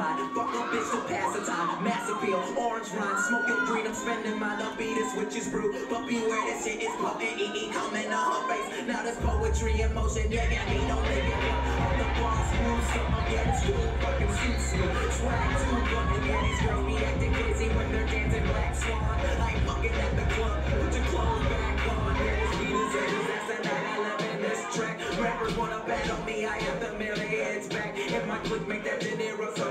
mind. Fuck a bitch to pass the time. Mass appeal, orange rind, your green. I'm spending my love beat is witches brew. But beware, this shit is potent. E coming to her face. Now there's poetry in motion. Yeah, yeah, me it up. On the boss, smooth, so I'm getting school. Fucking suits smooth. Swag too good. And yeah, these girls be acting crazy when they're dancing Black Swan. Like fucking at the club. Put your clothes back on. Yeah, this beat is I love in this track. Rappers wanna on me. I have the millions back. And my click make that dinero. So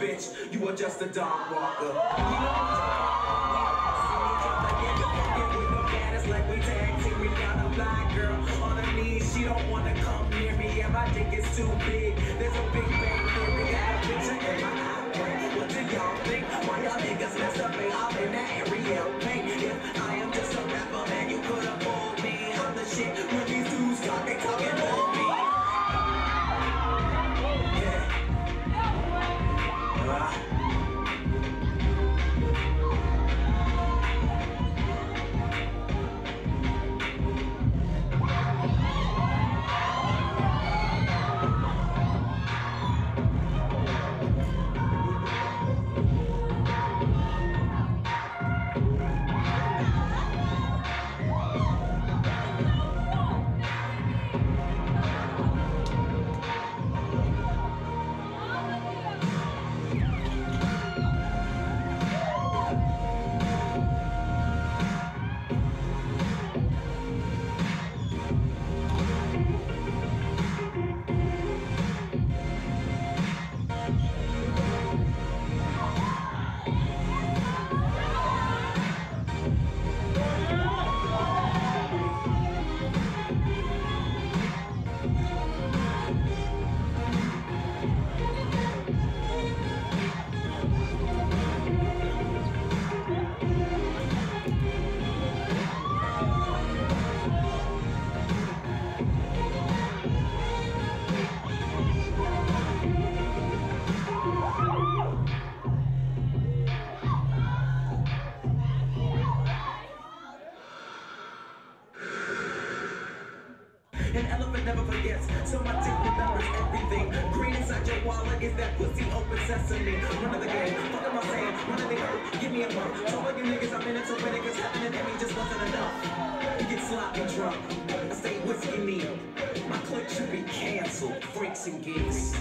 bitch. You are just a dog walker. She don't wanna come near me, and my dick is too big. There's a big An elephant never forgets, so my dick remembers everything. Green inside your wallet is that pussy open sesame. Run of the game, fuck am I saying? Run of the earth, give me a month. Tell all you niggas I'm in it to win it, cause happening to me just wasn't enough. You get sloppy drunk, I stay whiskey me. My clique should be canceled, freaks and geeks.